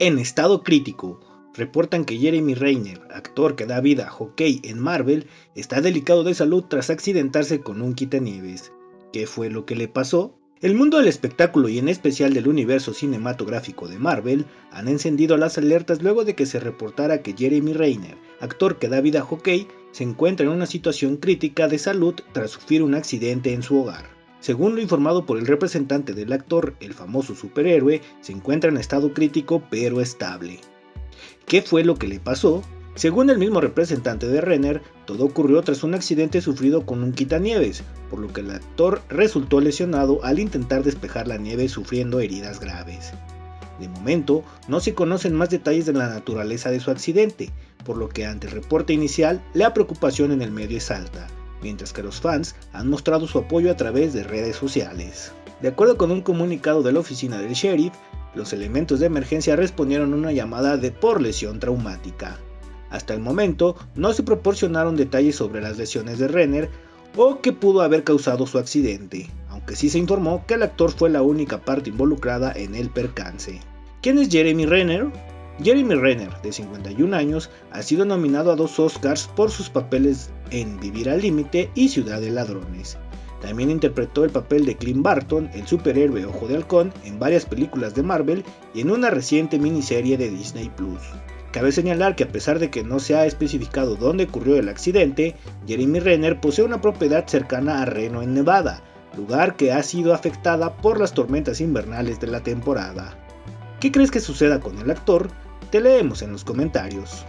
En estado crítico, reportan que Jeremy Renner, actor que da vida a Hockey en Marvel, está delicado de salud tras accidentarse con un quitanieves. ¿Qué fue lo que le pasó? El mundo del espectáculo y en especial del universo cinematográfico de Marvel han encendido las alertas luego de que se reportara que Jeremy Renner, actor que da vida a Hockey, se encuentra en una situación crítica de salud tras sufrir un accidente en su hogar. Según lo informado por el representante del actor, el famoso superhéroe se encuentra en estado crítico pero estable. ¿Qué fue lo que le pasó? Según el mismo representante de Renner, todo ocurrió tras un accidente sufrido con un quitanieves, por lo que el actor resultó lesionado al intentar despejar la nieve sufriendo heridas graves. De momento, no se conocen más detalles de la naturaleza de su accidente, por lo que ante el reporte inicial, la preocupación en el medio es alta, mientras que los fans han mostrado su apoyo a través de redes sociales. De acuerdo con un comunicado de la oficina del sheriff, los elementos de emergencia respondieron a una llamada de por lesión traumática. Hasta el momento no se proporcionaron detalles sobre las lesiones de Renner o qué pudo haber causado su accidente, aunque sí se informó que el actor fue la única parte involucrada en el percance. ¿Quién es Jeremy Renner? Jeremy Renner, de 51 años, ha sido nominado a dos Oscars por sus papeles en Vivir al Límite y Ciudad de Ladrones. También interpretó el papel de Clint Barton, el superhéroe Ojo de Halcón, en varias películas de Marvel y en una reciente miniserie de Disney Plus. Cabe señalar que a pesar de que no se ha especificado dónde ocurrió el accidente, Jeremy Renner posee una propiedad cercana a Reno en Nevada, lugar que ha sido afectada por las tormentas invernales de la temporada. ¿Qué crees que suceda con el actor? Te leemos en los comentarios.